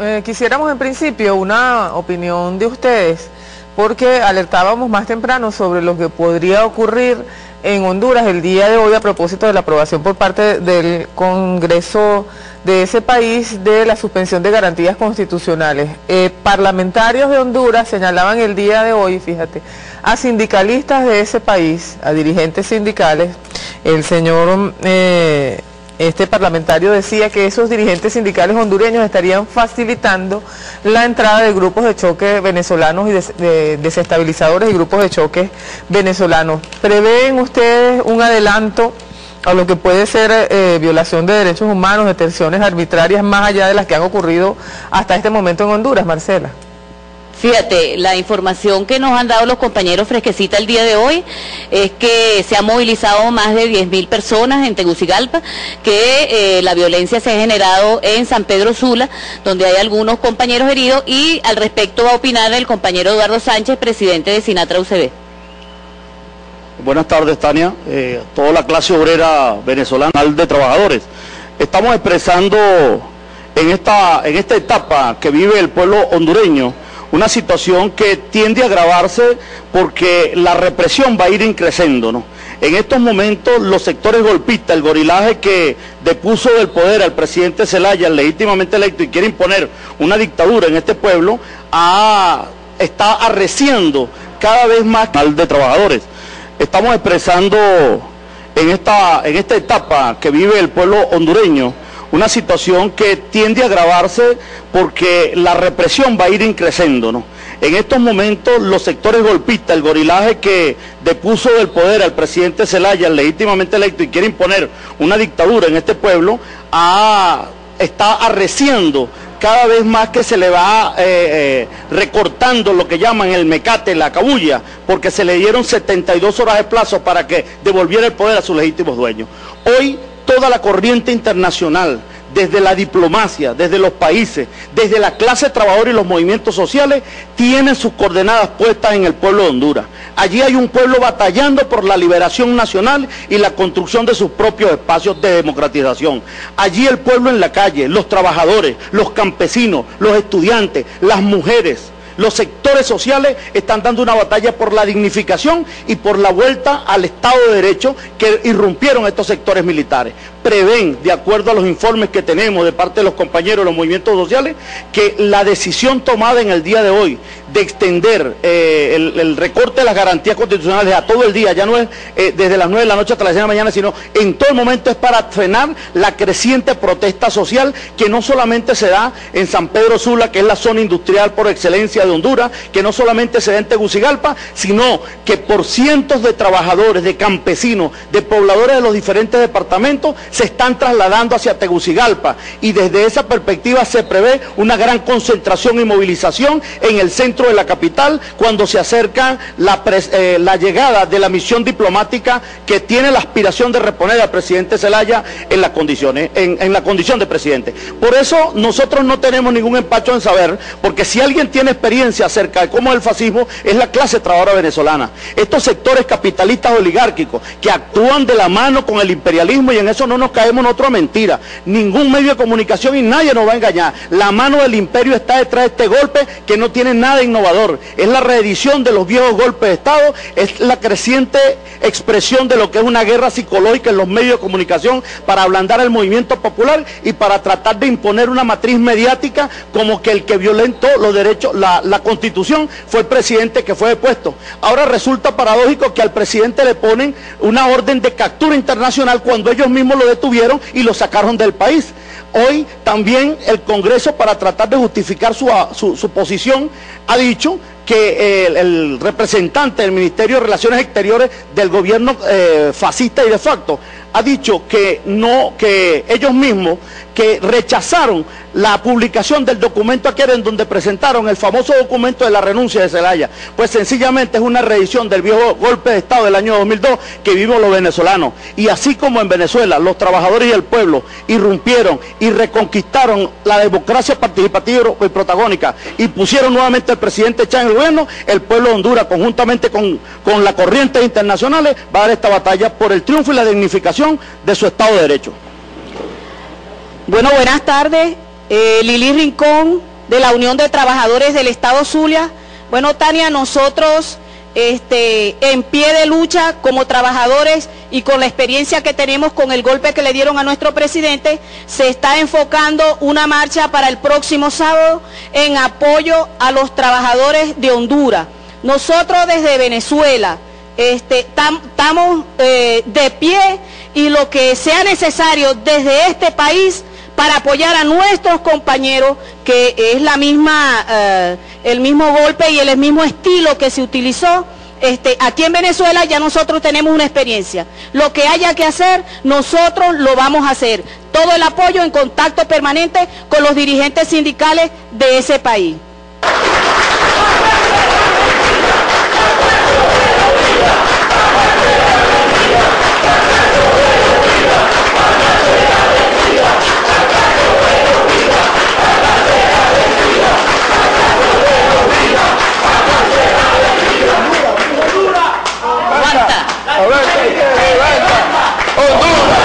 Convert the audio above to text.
eh, quisiéramos en principio una opinión de ustedes, porque alertábamos más temprano sobre lo que podría ocurrir en Honduras el día de hoy a propósito de la aprobación por parte del Congreso de ese país de la suspensión de garantías constitucionales. Eh, parlamentarios de Honduras señalaban el día de hoy, fíjate, a sindicalistas de ese país, a dirigentes sindicales, el señor... Eh, este parlamentario decía que esos dirigentes sindicales hondureños estarían facilitando la entrada de grupos de choque venezolanos y desestabilizadores y grupos de choque venezolanos. ¿Prevén ustedes un adelanto a lo que puede ser eh, violación de derechos humanos, detenciones arbitrarias más allá de las que han ocurrido hasta este momento en Honduras, Marcela? Fíjate, la información que nos han dado los compañeros Fresquecita el día de hoy es que se han movilizado más de 10.000 personas en Tegucigalpa, que eh, la violencia se ha generado en San Pedro Sula, donde hay algunos compañeros heridos, y al respecto va a opinar el compañero Eduardo Sánchez, presidente de Sinatra UCB. Buenas tardes, Tania. Eh, toda la clase obrera venezolana de trabajadores. Estamos expresando en esta, en esta etapa que vive el pueblo hondureño una situación que tiende a agravarse porque la represión va a ir increciendo, ¿no? En estos momentos los sectores golpistas, el gorilaje que depuso del poder al presidente Zelaya, legítimamente electo, y quiere imponer una dictadura en este pueblo, está arreciando cada vez más mal de trabajadores. Estamos expresando en esta, en esta etapa que vive el pueblo hondureño una situación que tiende a agravarse porque la represión va a ir increciendo, ¿no? En estos momentos los sectores golpistas, el gorilaje que depuso del poder al presidente Zelaya, legítimamente electo, y quiere imponer una dictadura en este pueblo, está arreciando cada vez más que se le va eh, eh, recortando lo que llaman el mecate, la cabulla, porque se le dieron 72 horas de plazo para que devolviera el poder a sus legítimos dueños. Hoy toda la corriente internacional, desde la diplomacia, desde los países, desde la clase trabajadora y los movimientos sociales, tienen sus coordenadas puestas en el pueblo de Honduras. Allí hay un pueblo batallando por la liberación nacional y la construcción de sus propios espacios de democratización. Allí el pueblo en la calle, los trabajadores, los campesinos, los estudiantes, las mujeres, los sectores sociales están dando una batalla por la dignificación y por la vuelta al Estado de Derecho que irrumpieron estos sectores militares. Prevén, de acuerdo a los informes que tenemos de parte de los compañeros de los movimientos sociales, que la decisión tomada en el día de hoy de extender eh, el, recorte de las garantías constitucionales a todo el día, ya no es eh, desde las 9 de la noche hasta las 10 de la mañana, sino en todo momento es para frenar la creciente protesta social que no solamente se da en San Pedro Sula, que es la zona industrial por excelencia de Honduras, que no solamente se da en Tegucigalpa, sino que por cientos de trabajadores, de campesinos, de pobladores de los diferentes departamentos están trasladando hacia Tegucigalpa y desde esa perspectiva se prevé una gran concentración y movilización en el centro de la capital cuando se acerca la, eh, llegada de la misión diplomática que tiene la aspiración de reponer al presidente Zelaya en las condiciones, en la condición de presidente. Por eso nosotros no tenemos ningún empacho en saber, porque si alguien tiene experiencia acerca de cómo el fascismo es la clase trabajadora venezolana. Estos sectores capitalistas oligárquicos que actúan de la mano con el imperialismo y en eso no nos caemos en otra mentira. Ningún medio de comunicación y nadie nos va a engañar. La mano del imperio está detrás de este golpe que no tiene nada innovador. Es la reedición de los viejos golpes de Estado, es la creciente expresión de lo que es una guerra psicológica en los medios de comunicación para ablandar el movimiento popular y para tratar de imponer una matriz mediática como que el que violentó los derechos, la, la constitución fue el presidente que fue depuesto. Ahora resulta paradójico que al presidente le ponen una orden de captura internacional cuando ellos mismos lo detuvieron y lo sacaron del país. Hoy también el Congreso, para tratar de justificar su, posición, ha dicho que el, representante del Ministerio de Relaciones Exteriores del gobierno eh, fascista y de facto ha dicho que no, que ellos mismos que rechazaron la publicación del documento aquel en donde presentaron el famoso documento de la renuncia de Zelaya. Pues sencillamente es una reedición del viejo golpe de Estado del año 2002 que vivimos los venezolanos. Y así como en Venezuela los trabajadores y el pueblo irrumpieron y reconquistaron la democracia participativa y protagónica y pusieron nuevamente al presidente Chá en el gobierno, el pueblo de Honduras conjuntamente con, con las corrientes internacionales va a dar esta batalla por el triunfo y la dignificación de su Estado de Derecho. Bueno, buenas tardes. Eh, Lili Rincón, de la Unión de Trabajadores del Estado Zulia. Bueno, Tania, nosotros este, en pie de lucha como trabajadores y con la experiencia que tenemos con el golpe que le dieron a nuestro presidente, se está enfocando una marcha para el próximo sábado en apoyo a los trabajadores de Honduras. Nosotros desde Venezuela este, estamos eh, de pie y lo que sea necesario desde este país para apoyar a nuestros compañeros, que es la misma, eh, el mismo golpe y el mismo estilo que se utilizó. Este, aquí en Venezuela ya nosotros tenemos una experiencia. Lo que haya que hacer, nosotros lo vamos a hacer. Todo el apoyo en contacto permanente con los dirigentes sindicales de ese país. Levanta aí, levanta! Ô, Duda!